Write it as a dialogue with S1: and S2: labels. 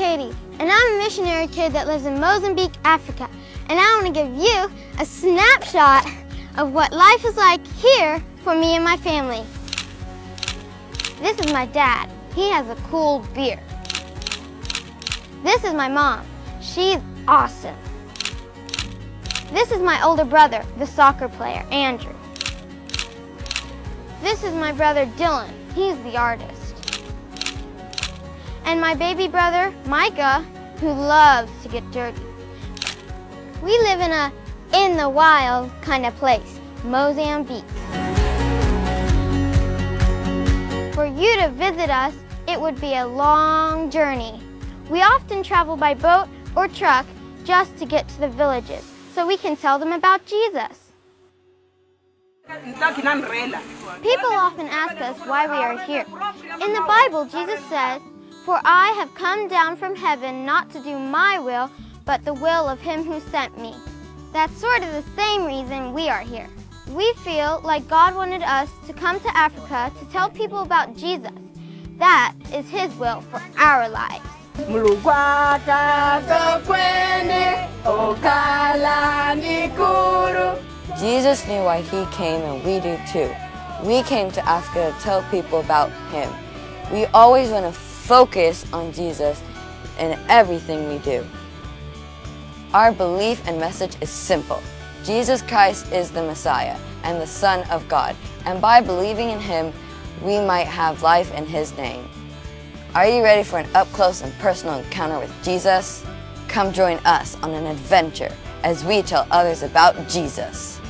S1: a missionary kid that lives in Mozambique, Africa, and I want to give you a snapshot of what life is like here for me and my family. This is my dad. He has a cool beard. This is my mom. She's awesome. This is my older brother, the soccer player, Andrew. This is my brother, Dylan. He's the artist. And my baby brother, Micah, who loves to get dirty. We live in a in the wild kind of place, Mozambique. For you to visit us, it would be a long journey. We often travel by boat or truck just to get to the villages so we can tell them about Jesus. People often ask us why we are here. In the Bible, Jesus says, For I have come down from heaven not to do my will, but the will of him who sent me. That's sort of the same reason we are here. We feel like God wanted us to come to Africa to tell people about Jesus. That is his will for our lives.
S2: Jesus knew why he came and we do too. We came to Africa to tell people about him. We always want to focus on Jesus in everything we do. Our belief and message is simple. Jesus Christ is the Messiah and the Son of God, and by believing in him, we might have life in his name. Are you ready for an up-close and personal encounter with Jesus? Come join us on an adventure as we tell others about Jesus.